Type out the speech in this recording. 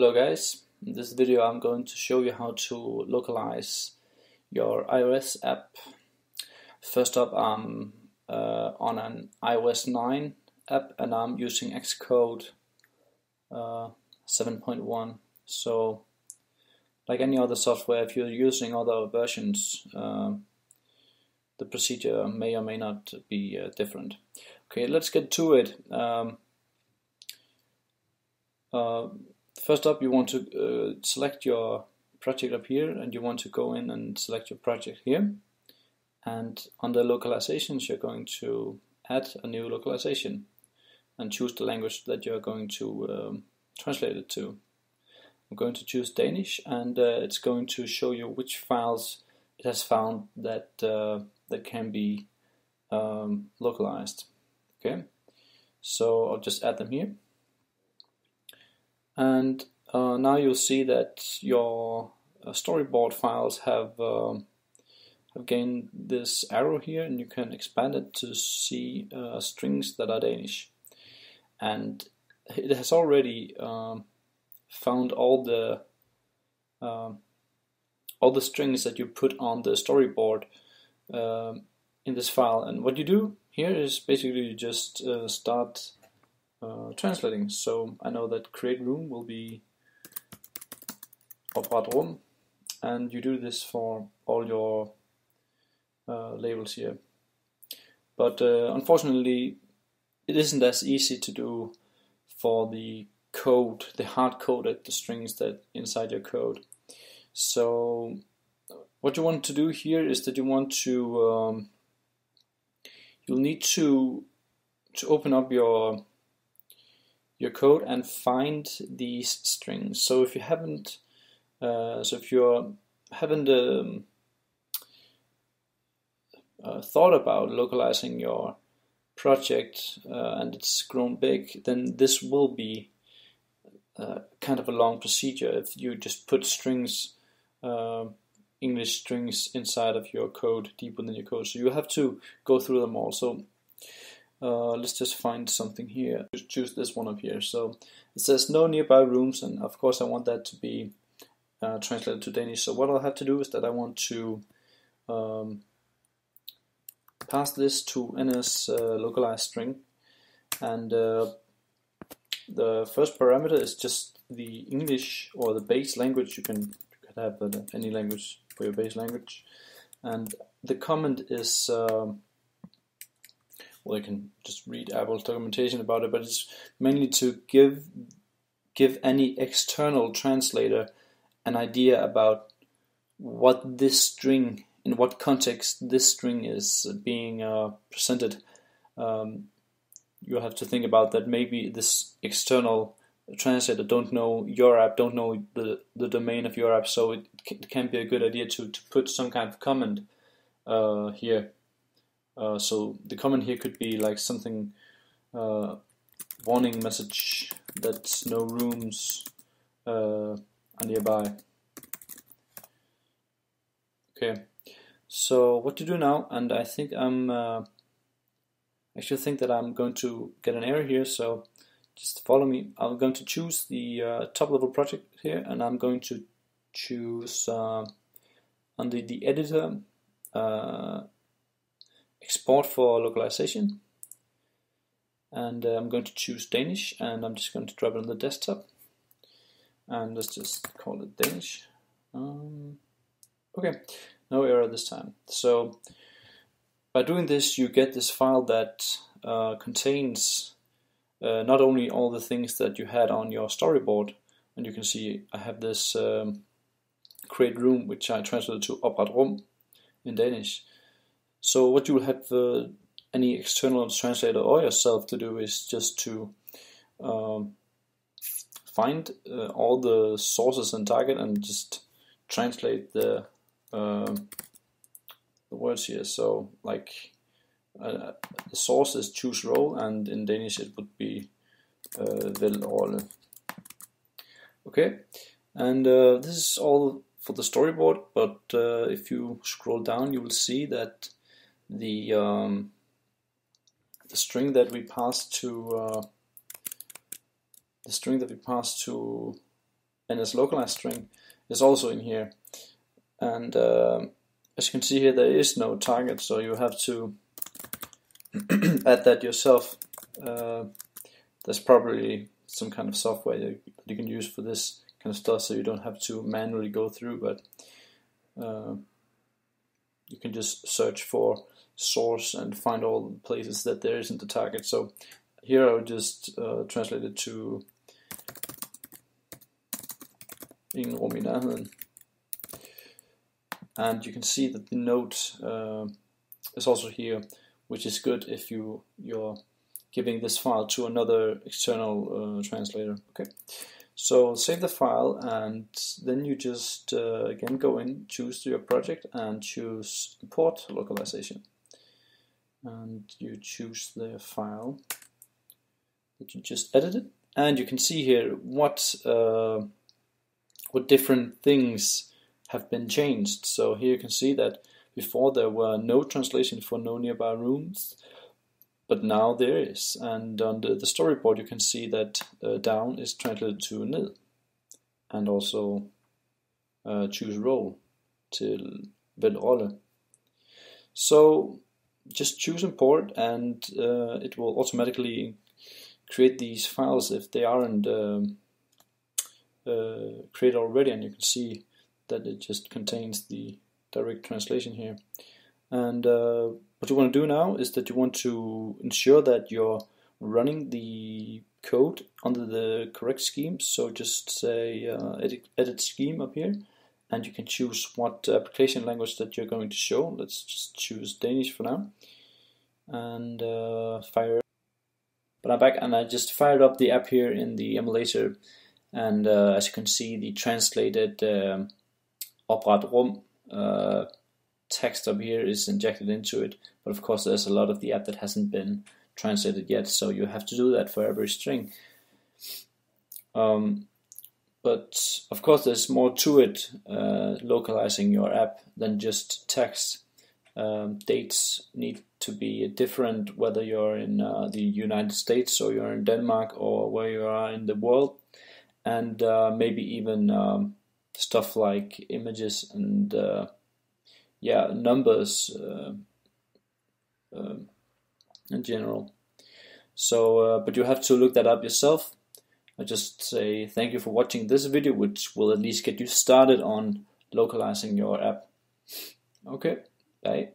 Hello guys, in this video I'm going to show you how to localize your iOS app. First up I'm uh, on an iOS 9 app and I'm using Xcode uh, 7.1 so like any other software if you're using other versions uh, the procedure may or may not be uh, different. Okay let's get to it. Um, uh, first up you want to uh, select your project up here and you want to go in and select your project here and under localizations you're going to add a new localization and choose the language that you're going to um, translate it to. I'm going to choose Danish and uh, it's going to show you which files it has found that uh, that can be um, localized. Okay, so I'll just add them here and uh, now you'll see that your uh, storyboard files have um, have gained this arrow here and you can expand it to see uh, strings that are Danish. And it has already um, found all the um, all the strings that you put on the storyboard in this file. And what you do here is basically you just uh, start uh, translating. So I know that create room will be opret room, and you do this for all your uh, labels here. But uh, unfortunately, it isn't as easy to do for the code, the hard coded the strings that inside your code. So what you want to do here is that you want to um, you'll need to to open up your your code and find these strings. So if you haven't, uh, so if you haven't um, uh, thought about localizing your project uh, and it's grown big, then this will be uh, kind of a long procedure if you just put strings, uh, English strings inside of your code, deep within your code. So you have to go through them all. So uh, let's just find something here. Just choose this one up here. So it says no nearby rooms, and of course I want that to be uh, translated to Danish. So what I'll have to do is that I want to um, pass this to NS uh, localized string, and uh, the first parameter is just the English or the base language. You can, you can have uh, any language for your base language, and the comment is. Um, well, I can just read Apple's documentation about it, but it's mainly to give give any external translator an idea about what this string, in what context this string is being uh, presented. Um, you have to think about that maybe this external translator don't know your app, don't know the, the domain of your app, so it can, be a good idea to, to put some kind of comment uh, here uh, so the comment here could be like something uh, warning message that no rooms uh, are nearby. Okay, so what to do now? And I think I'm uh, actually think that I'm going to get an error here. So just follow me. I'm going to choose the uh, top level project here, and I'm going to choose uh, under the editor export for localization. And uh, I'm going to choose Danish and I'm just going to drop it on the desktop. And let's just call it Danish. Um, okay no error this time. So by doing this you get this file that uh, contains uh, not only all the things that you had on your storyboard and you can see I have this um, create room which I translated to opret rum in Danish so what you will have uh, any external translator or yourself to do is just to um, find uh, all the sources and target and just translate the uh, the words here. So like uh, the source is choose role and in Danish it would be uh, vælg rolle. Okay, and uh, this is all for the storyboard, but if you scroll down you will see that the um, the string that we pass to uh, the string that we pass to ns localized string is also in here. And uh, as you can see here, there is no target, so you have to add that yourself. Uh, there's probably some kind of software that you can use for this kind of stuff, so you don't have to manually go through, but uh, you can just search for source and find all the places that there isn't a target. So here I would just uh, translate it to in nærheden. And you can see that the note uh, is also here, which is good if you you're giving this file to another external uh, translator. Okay, so save the file, and then you just uh, again go in, choose your project, and choose import localization, and you choose the file that you just edited, and you can see here what uh, what different things have been changed. So here you can see that before there were no translation for no nearby rooms, but now there is. And on the, storyboard you can see that uh, down is translated to nil and also uh, choose role till vel. So just choose import and uh, it will automatically create these files if they aren't um, uh, created already. And you can see that it just contains the direct translation here. And uh, what you want to do now is that you want to ensure that you're running the code under the correct scheme. So just say uh, edit, edit scheme up here and you can choose what application language that you're going to show. Let's just choose Danish for now. And uh, fire but I'm back and I just fired up the app here in the emulator. And uh, as you can see the translated um, opret uh, text up here is injected into it. But of course there's a lot of the app that hasn't been translated yet. So you have to do that for every string. Um, but of course there's more to it uh, localizing your app than just text um, dates need to be different whether you're in uh, the United States or you're in Denmark or where you are in the world and uh, maybe even um, stuff like images and uh, yeah numbers uh, um, in general. So, uh, but you have to look that up yourself. I just say thank you for watching this video, which will at least get you started on localizing your app. Okay, bye.